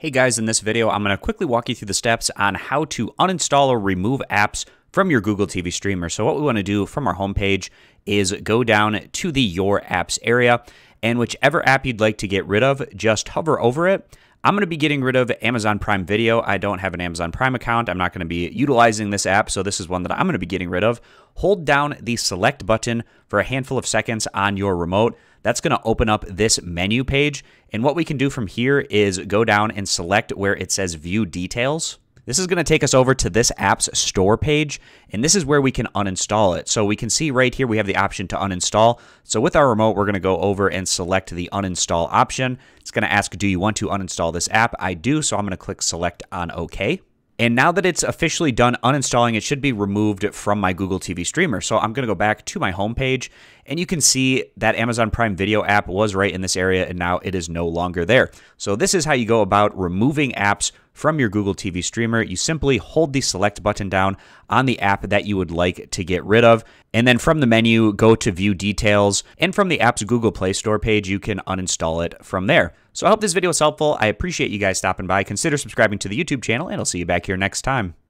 Hey guys, in this video, I'm going to quickly walk you through the steps on how to uninstall or remove apps from your Google TV streamer. So what we want to do from our homepage is go down to the Your Apps area, and whichever app you'd like to get rid of, just hover over it. I'm going to be getting rid of Amazon Prime Video. I don't have an Amazon Prime account. I'm not going to be utilizing this app, so this is one that I'm going to be getting rid of. Hold down the select button for a handful of seconds on your remote. That's going to open up this menu page. And what we can do from here is go down and select where it says view details. This is going to take us over to this app's store page, and this is where we can uninstall it. So we can see right here we have the option to uninstall. So with our remote, we're going to go over and select the uninstall option. It's going to ask, do you want to uninstall this app? I do, so I'm going to click select on OK. And now that it's officially done uninstalling, it should be removed from my Google TV streamer. So I'm going to go back to my home page, and you can see that Amazon Prime Video app was right in this area, and now it is no longer there. So this is how you go about removing apps from your Google TV streamer. You simply hold the select button down on the app that you would like to get rid of. And then from the menu, go to view details. And from the app's Google Play Store page, you can uninstall it from there. So I hope this video was helpful. I appreciate you guys stopping by. Consider subscribing to the YouTube channel, and I'll see you back here next time.